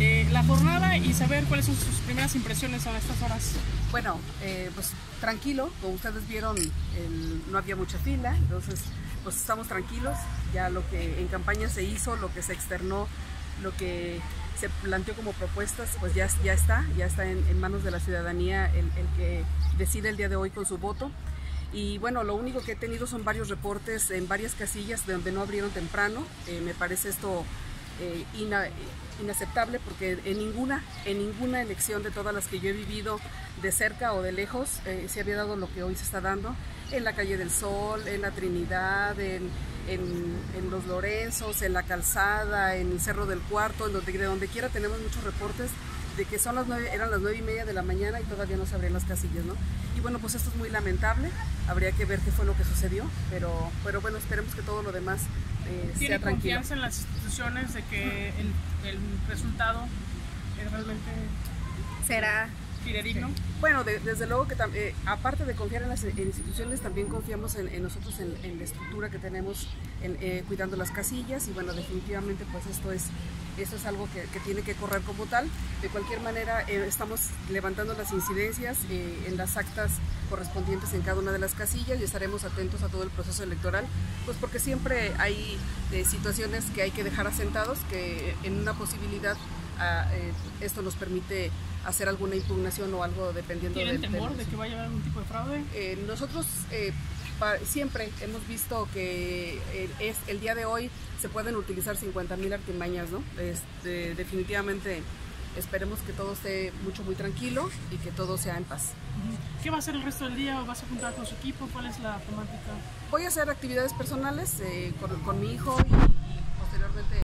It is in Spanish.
eh, la jornada y saber cuáles son sus primeras impresiones a estas horas. Bueno, eh, pues tranquilo, como ustedes vieron, no había mucha fila, entonces pues estamos tranquilos, ya lo que en campaña se hizo, lo que se externó, lo que se planteó como propuestas, pues ya, ya está, ya está en, manos de la ciudadanía el, que decide el día de hoy con su voto. Y bueno, lo único que he tenido son varios reportes en varias casillas de donde no abrieron temprano. Eh, me parece esto eh, ina- inaceptable porque en ninguna, en ninguna elección de todas las que yo he vivido de cerca o de lejos eh, se había dado lo que hoy se está dando en la calle del Sol, en la Trinidad, en, en- en los Lorenzos, en la calzada, en el Cerro del Cuarto, en donde, de donde quiera tenemos muchos reportes de que son las nueve, eran las nueve y media de la mañana y todavía no se abrían las casillas, ¿no? Y bueno, pues esto es muy lamentable, habría que ver qué fue lo que sucedió, pero, pero bueno, esperemos que todo lo demás eh, ¿Tiene sea confianza en las instituciones de que el, el resultado es realmente Será fidedigno? Bueno, de- desde luego que eh, aparte de confiar en las en instituciones, también confiamos en, en nosotros, en, en la estructura que tenemos, en, eh, cuidando las casillas y bueno, definitivamente pues esto es, esto es algo que, que tiene que correr como tal. De cualquier manera, eh, estamos levantando las incidencias eh, en las actas correspondientes en cada una de las casillas y estaremos atentos a todo el proceso electoral, pues porque siempre hay eh, situaciones que hay que dejar asentados, que en una posibilidad ah, eh, esto nos permite hacer alguna impugnación o algo dependiendo ¿Tienen del- temor de que vaya a haber algún tipo de fraude? Eh, nosotros eh, siempre hemos visto que eh, es, el día de hoy se pueden utilizar 50 mil artimañas, ¿no? Este, definitivamente esperemos que todo esté mucho, muy tranquilo y que todo sea en paz. ¿Qué va a hacer el resto del día? ¿Vas a juntar con su equipo? ¿Cuál es la temática? Voy a hacer actividades personales eh, con, con mi hijo y, y posteriormente